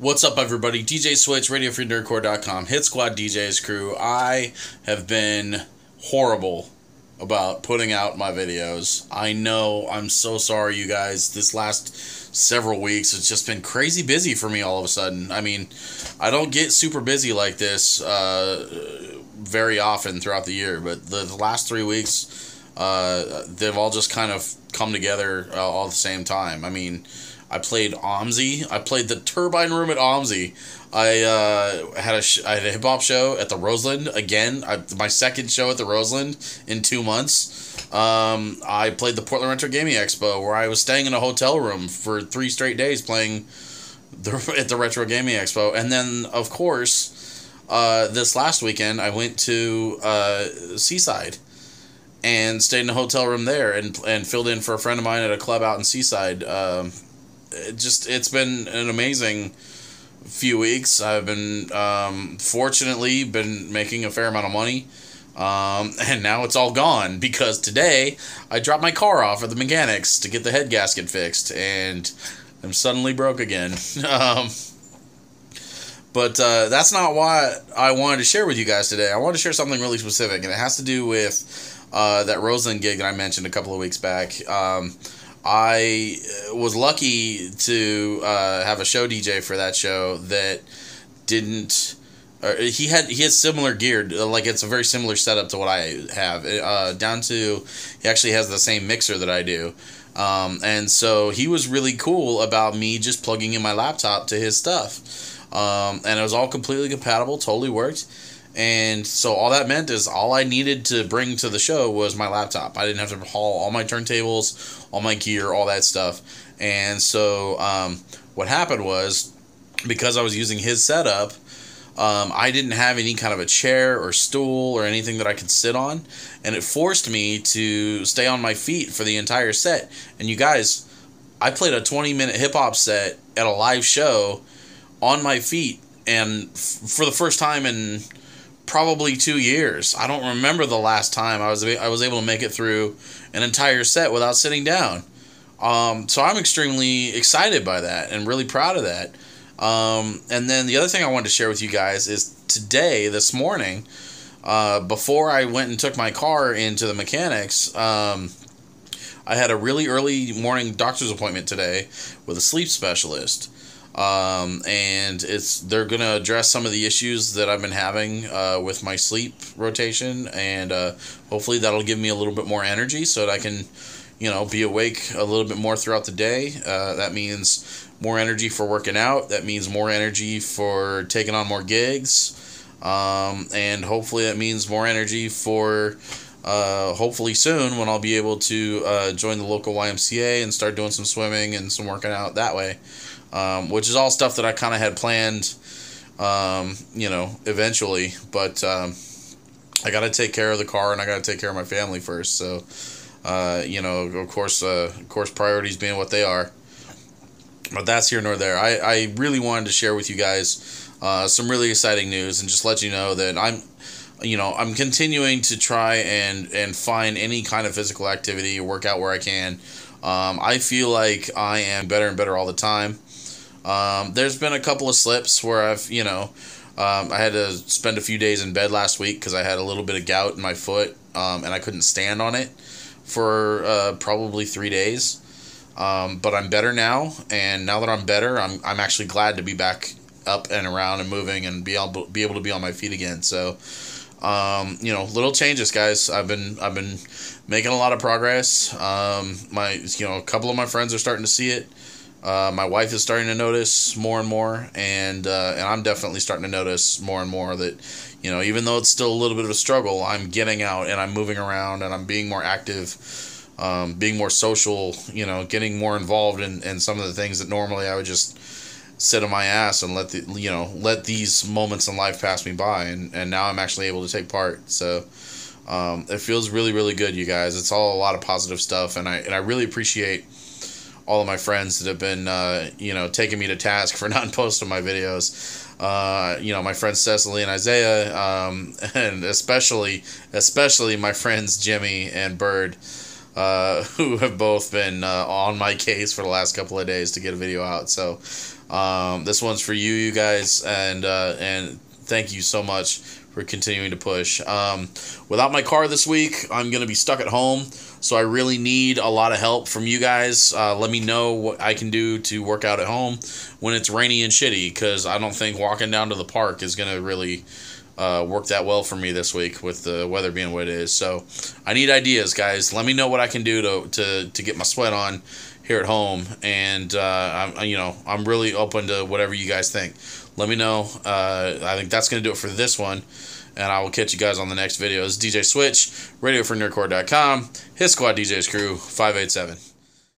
What's up, everybody? DJ Switch, RadioFreeNerdcore.com, Hit Squad DJs crew. I have been horrible about putting out my videos. I know I'm so sorry, you guys. This last several weeks, it's just been crazy busy for me all of a sudden. I mean, I don't get super busy like this uh, very often throughout the year, but the, the last three weeks, uh, they've all just kind of come together uh, all at the same time. I mean, I played OMSI. I played the Turbine Room at OMSI. I uh, had a sh- I had a hip hop show at the Roseland again. I, my second show at the Roseland in two months. Um, I played the Portland Retro Gaming Expo where I was staying in a hotel room for three straight days playing the, at the Retro Gaming Expo, and then of course uh, this last weekend I went to uh, Seaside and stayed in a hotel room there and and filled in for a friend of mine at a club out in Seaside. Um, it just it's been an amazing few weeks. I've been um, fortunately been making a fair amount of money. Um, and now it's all gone because today I dropped my car off at the mechanics to get the head gasket fixed, and I'm suddenly broke again. um, but uh, that's not why I wanted to share with you guys today. I wanted to share something really specific, and it has to do with uh, that Roseland gig that I mentioned a couple of weeks back. Um, I was lucky to uh, have a show DJ for that show that didn't. Uh, he had he had similar gear, like it's a very similar setup to what I have. Uh, down to he actually has the same mixer that I do, um, and so he was really cool about me just plugging in my laptop to his stuff, um, and it was all completely compatible, totally worked. And so all that meant is all I needed to bring to the show was my laptop. I didn't have to haul all my turntables, all my gear, all that stuff. And so um, what happened was because I was using his setup, um, I didn't have any kind of a chair or stool or anything that I could sit on, and it forced me to stay on my feet for the entire set. And you guys, I played a 20 minute hip hop set at a live show on my feet, and f- for the first time in probably two years. I don't remember the last time I was I was able to make it through an entire set without sitting down. Um, so I'm extremely excited by that and really proud of that. Um, and then the other thing I wanted to share with you guys is today, this morning, uh, before I went and took my car into the mechanics, um, I had a really early morning doctor's appointment today with a sleep specialist. Um, and it's they're gonna address some of the issues that I've been having uh, with my sleep rotation, and uh, hopefully that'll give me a little bit more energy so that I can, you know, be awake a little bit more throughout the day. Uh, that means more energy for working out. That means more energy for taking on more gigs, um, and hopefully that means more energy for. Uh, hopefully soon when I'll be able to uh, join the local YMCA and start doing some swimming and some working out that way um, which is all stuff that I kind of had planned, um, you know, eventually. But um, I got to take care of the car and I got to take care of my family first. So, uh, you know, of course, uh, of course, priorities being what they are. But that's here nor there. I, I really wanted to share with you guys uh, some really exciting news and just let you know that I'm you know i'm continuing to try and and find any kind of physical activity or workout where i can um, i feel like i am better and better all the time um, there's been a couple of slips where I've, you know, um, I had to spend a few days in bed last week because I had a little bit of gout in my foot um, and I couldn't stand on it for uh, probably three days. Um, but I'm better now, and now that I'm better, I'm, I'm actually glad to be back up and around and moving and be able be able to be on my feet again. So, um, you know, little changes, guys. I've been I've been making a lot of progress. Um, my you know a couple of my friends are starting to see it. Uh, my wife is starting to notice more and more, and uh, and I'm definitely starting to notice more and more that, you know, even though it's still a little bit of a struggle, I'm getting out and I'm moving around and I'm being more active, um, being more social, you know, getting more involved in, in some of the things that normally I would just sit on my ass and let the you know let these moments in life pass me by, and and now I'm actually able to take part. So. Um, it feels really, really good, you guys. It's all a lot of positive stuff, and I and I really appreciate all of my friends that have been, uh, you know, taking me to task for not posting my videos. Uh, you know, my friends Cecily and Isaiah, um, and especially, especially my friends Jimmy and Bird, uh, who have both been uh, on my case for the last couple of days to get a video out. So, Um, this one's for you, you guys, and uh, and thank you so much for continuing to push. Um, without my car this week, I'm gonna be stuck at home, so I really need a lot of help from you guys. Uh, let me know what I can do to work out at home when it's rainy and shitty, because I don't think walking down to the park is gonna really. Uh, work that well for me this week with the weather being what it is. So I need ideas, guys. Let me know what I can do to, to, to get my sweat on here at home, and uh, I'm you know I'm really open to whatever you guys think. Let me know. Uh, I think that's gonna do it for this one, and I will catch you guys on the next video. It's DJ Switch, Radio for Nerdcore.com, Hit Squad DJs Crew, five eight seven.